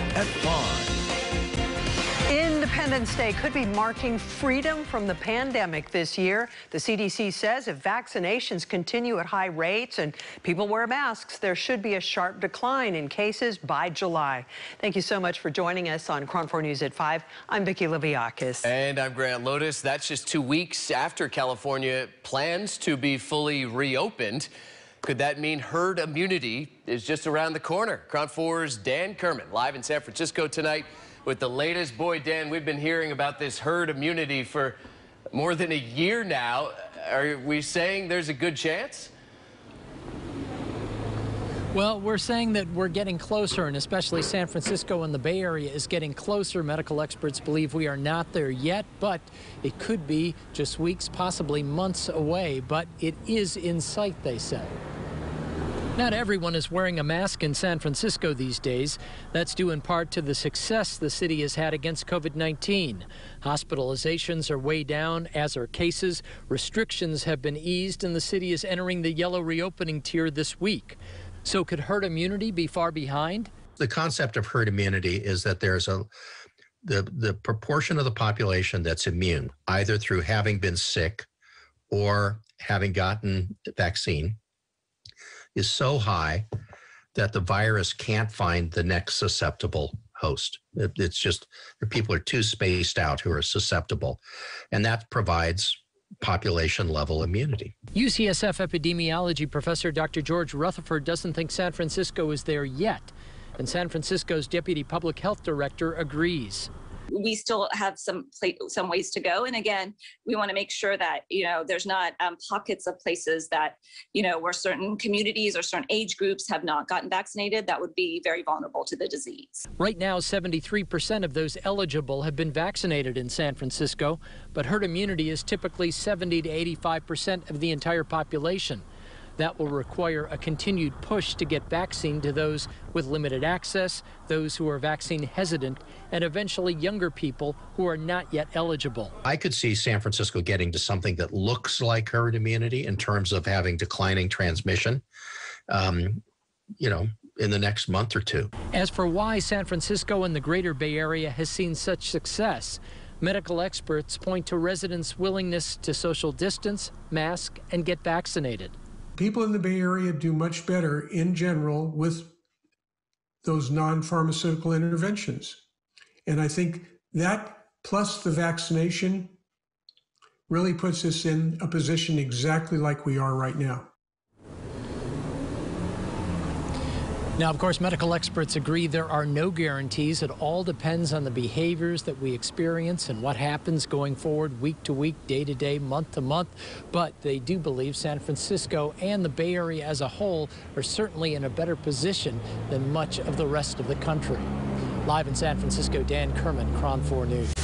at 5. Independence Day could be marking freedom from the pandemic this year. The CDC says if vaccinations continue at high rates and people wear masks, there should be a sharp decline in cases by July. Thank you so much for joining us on KRON 4 News at 5. I'm Vicki Liviakis. And I'm Grant Lodes. That's just two weeks after California plans to be fully reopened. Could that mean herd immunity is just around the corner? KRON 4's Dan Kerman live in San Francisco tonight with the latest. Boy, Dan, we've been hearing about this herd immunity for more than a year now. Are we saying there's a good chance? Well, we're saying that we're getting closer, and especially San Francisco and the Bay Area is getting closer. Medical experts believe we are not there yet, but it could be just weeks, possibly months away. But it is in sight, they say. Not everyone is wearing a mask in San Francisco these days. That's due in part to the success the city has had against COVID 19. Hospitalizations are way down, as are cases. Restrictions have been eased, and the city is entering the yellow reopening tier this week. So, could herd immunity be far behind? The concept of herd immunity is that there's a the, the proportion of the population that's immune, either through having been sick or having gotten vaccine is so high that the virus can't find the next susceptible host. It, it's just the people are too spaced out who are susceptible. And that provides population level immunity. UCSF epidemiology professor Dr. George Rutherford doesn't think San Francisco is there yet. And San Francisco's deputy public health director agrees we still have some some ways to go. And again, we want to make sure that you know there's not um, pockets of places that you know where certain communities or certain age groups have not gotten vaccinated that would be very vulnerable to the disease. Right now, 73% of those eligible have been vaccinated in San Francisco, but herd immunity is typically 70 to 85% of the entire population. That will require a continued push to get vaccine to those with limited access, those who are vaccine hesitant, and eventually younger people who are not yet eligible. I could see San Francisco getting to something that looks like herd immunity in terms of having declining transmission. Um, you know, in the next month or two. As for why San Francisco and the greater Bay Area has seen such success, medical experts point to residents' willingness to social distance, mask, and get vaccinated people in the Bay Area do much better in general with those non pharmaceutical interventions. And I think that plus the vaccination really puts us in a position exactly like we are right now. Now, of course, medical experts agree there are no guarantees. It all depends on the behaviors that we experience and what happens going forward week to week, day to day, month to month. But they do believe San Francisco and the Bay Area as a whole are certainly in a better position than much of the rest of the country. Live in San Francisco, Dan Kerman, KRON 4 News.